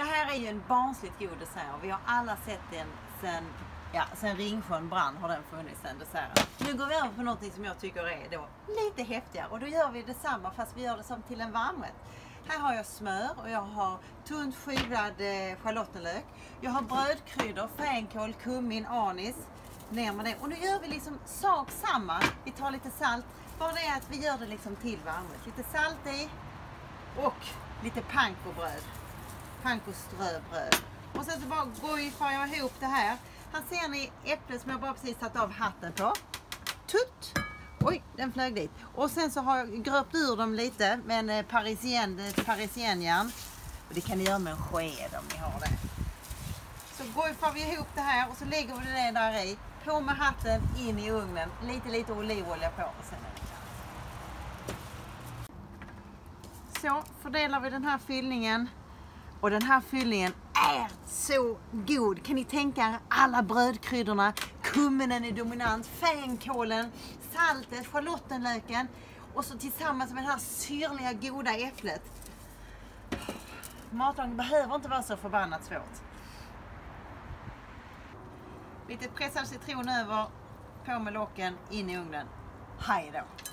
Det här är ju en barnsligt god dessert och vi har alla sett den sen, ja, sen Ringsjön brann har den funnits den desserten. Nu går vi över på något som jag tycker är då lite häftigare och då gör vi detsamma fast vi gör det som till en varmrätt. Här har jag smör och jag har tunt skivad eh, schalottenlök. Jag har brödkryddor, fänkål, kummin, anis. Ner med det. Och nu gör vi liksom sak samma. Vi tar lite salt. Bara det är att vi gör det liksom till varmrätt. Lite salt i och lite pankobröd. Pankoströbröd. Och sen så bara gojfar jag ihop det här. Här ser ni äpplet som jag bara precis tagit av hatten på. Tutt! Oj, den flög dit. Och sen så har jag gröpt ur dem lite med en eh, parisien, parisienjärn. Eh, och det kan ni göra med en sked om ni har det. Så gojfar vi ihop det här och så lägger vi det där i. På med hatten, in i ugnen. Lite, lite olivolja på och sen är det klart. Så fördelar vi den här fyllningen. Och den här fyllningen är så god. Kan ni tänka er alla brödkryddorna, kumminen är dominant, fänkålen, saltet, schalottenlöken och så tillsammans med det här syrliga goda äpplet. Matlagning behöver inte vara så förbannat svårt. Lite pressad citron över, på med locken, in i ugnen. Hej då!